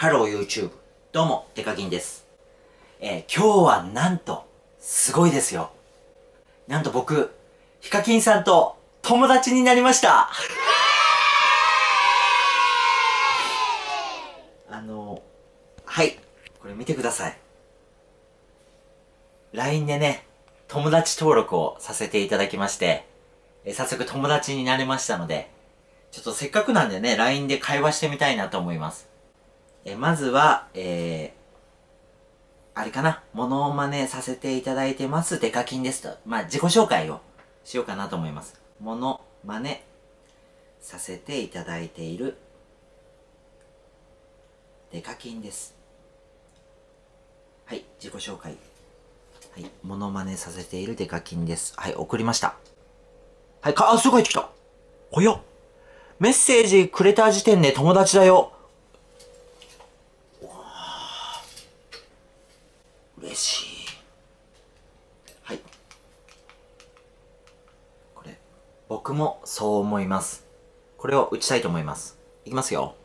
ハロー YouTube。どうも、デカキンです。えー今日はなんと、すごいですよ。なんと僕、ヒカキンさんと友達になりました。あの、はい。これ見てください。LINE でね、友達登録をさせていただきまして、えー早速友達になれましたので、ちょっとせっかくなんでね、LINE で会話してみたいなと思います。えまずは、えー、あれかな、モノマネさせていただいてます、デカキンですと。まあ、自己紹介をしようかなと思います。モノマネさせていただいている、デカキンです。はい、自己紹介。はい、モノマネさせているデカキンです。はい、送りました。はい、か、あ、すぐ入ってきた。早っ。メッセージくれた時点で友達だよ。嬉しい。はい。これ、僕もそう思います。これを打ちたいと思います。いきますよ。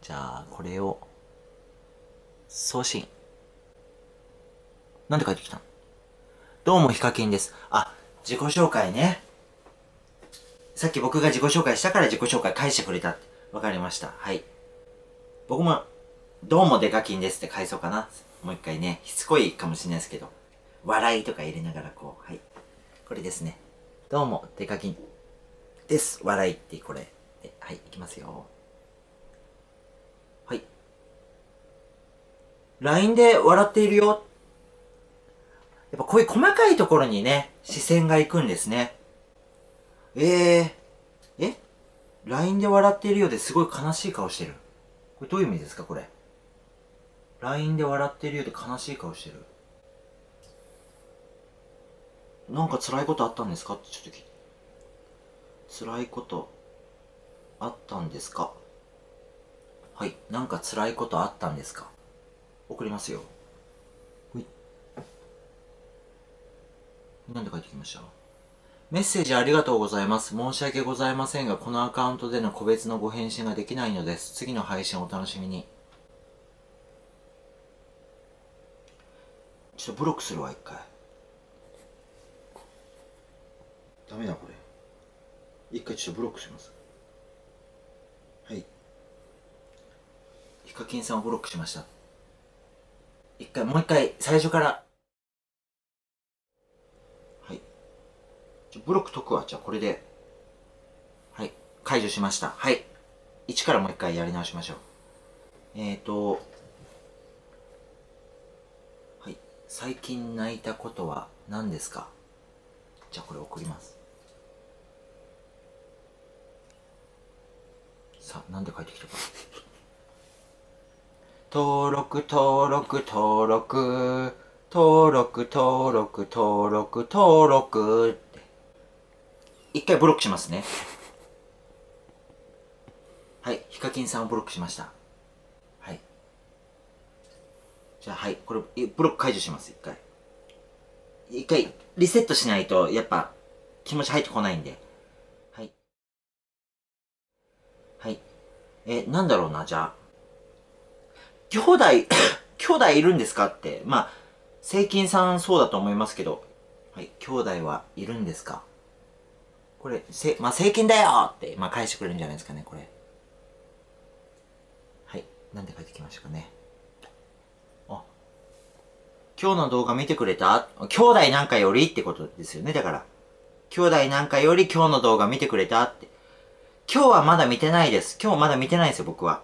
じゃあ、これを、送信。なんで帰ってきたの？どうも、ヒカキンです。あ、自己紹介ね。さっき僕が自己紹介したから自己紹介返してくれたって。わかりました。はい。僕も、どうもデカキンですって返そうかな。もう一回ね、しつこいかもしれないですけど。笑いとか入れながらこう、はい。これですね。どうもデカキンです。笑いってこれ。はい、いきますよ。はい。LINE で笑っているよ。やっぱこういう細かいところにね、視線が行くんですね。えー、え ?LINE で笑っているようですごい悲しい顔してる。これどういう意味ですかこれ？LINE で笑ってるようで悲しい顔してる。なんか辛いことあったんですか？ってちょっと聞いて。辛いことあったんですか？はい。なんか辛いことあったんですか？送りますよ。ほい。なんで帰ってきました？メッセージありがとうございます。申し訳ございませんが、このアカウントでの個別のご返信ができないのです。次の配信をお楽しみに。ちょっとブロックするわ、一回。ダメだ、これ。一回ちょっとブロックします。はい。ヒカキンさんをブロックしました。一回、もう一回、最初から。はい。ブロック解くわ。じゃあ、これで。はい。解除しました。はい。一からもう一回やり直しましょう。えーと、はい。最近泣いたことは何ですか？じゃあこれ送ります。さあ、なんで帰ってきたか？登録、登録、登録、登録、登録、登録、登録って。一回ブロックしますね。はい。ヒカキンさんをブロックしました。はい。じゃあ、はい。これ、ブロック解除します、一回。一回、リセットしないと、やっぱ、気持ち入ってこないんで。はい。はい。え、なんだろうな、じゃあ。兄弟、兄弟いるんですかって。まあ、聖金さんそうだと思いますけど。はい。兄弟はいるんですか？これ、せ、まあ、聖金だよって、まあ、返してくれるんじゃないですかね、これ。はい。なんで帰ってきましたかね。今日の動画見てくれた？兄弟なんかよりってことですよね、だから。兄弟なんかより今日の動画見てくれたって。今日はまだ見てないです。今日まだ見てないですよ、僕は。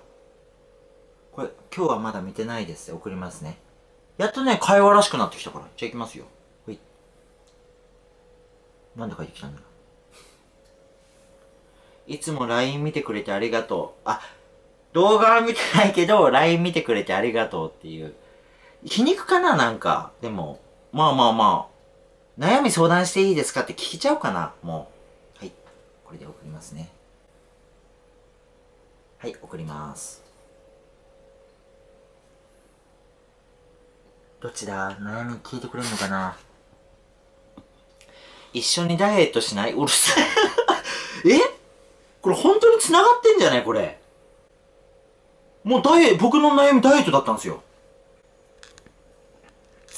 これ、今日はまだ見てないです送りますね。やっとね、会話らしくなってきたから。じゃあ行きますよ。ほい。なんで帰ってきたんだいつも LINE 見てくれてありがとう。あ、動画は見てないけど、LINE 見てくれてありがとうっていう。皮肉かななんか。でも、まあまあまあ。悩み相談していいですかって聞いちゃうかなもう。はい。これで送りますね。はい、送ります。どっちだ？悩み聞いてくれんのかな？一緒にダイエットしない？うるさい。え？これ本当に繋がってんじゃないこれ。もうダイエット僕の悩みダイエットだったんですよ。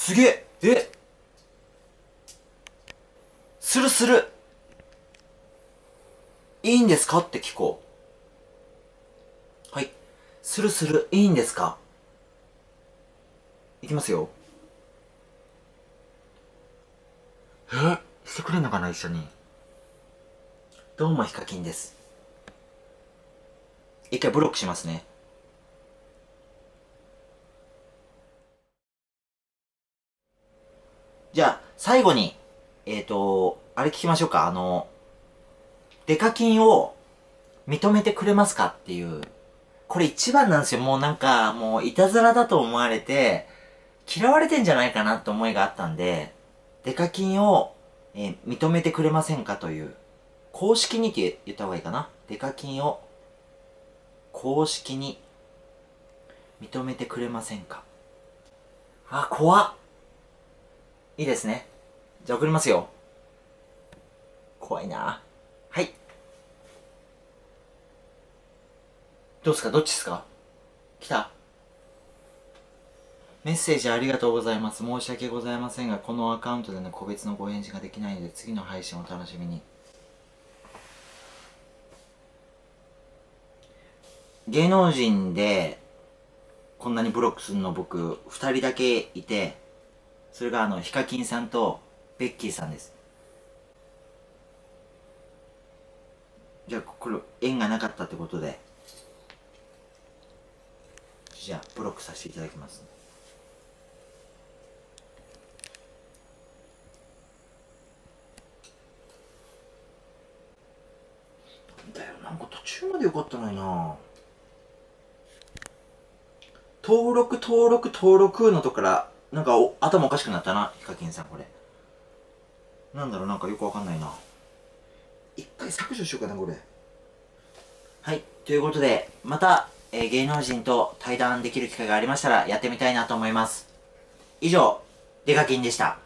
すげえ。え？するする。いいんですか？って聞こう。はい。するする、いいんですか？いきますよ。え？してくれんのかな一緒に。どうもヒカキンです。一回ブロックしますね。じゃあ、最後に、えっ、ー、と、あれ聞きましょうか。あの、デカ金を認めてくれますかっていう。これ一番なんですよ。もうなんか、もういたずらだと思われて、嫌われてんじゃないかなって思いがあったんで、デカ金を、えー、認めてくれませんかという。公式にって言った方がいいかな。デカ金を公式に認めてくれませんかあ、怖っ。いいですね。じゃあ送りますよ。怖いなはい。どうすか？どっちですか？来たメッセージありがとうございます。申し訳ございませんが、このアカウントでの個別のご返事ができないので、次の配信を楽しみに。芸能人で、こんなにブロックするの僕、二人だけいて、それがあの、ヒカキンさんとベッキーさんです。じゃあ、これ、縁がなかったってことで、じゃあ、ブロックさせていただきます。だよ、なんか途中までよかったのにな登録、登録、登録のとこから、なんかお頭おかしくなったな、ヒカキンさん、これ。なんだろう、なんかよくわかんないな。一回削除しようかな、これ。はい。ということで、また、えー、芸能人と対談できる機会がありましたら、やってみたいなと思います。以上、デカキンでした。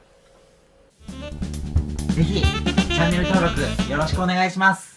ぜひ、チャンネル登録よろしくお願いします。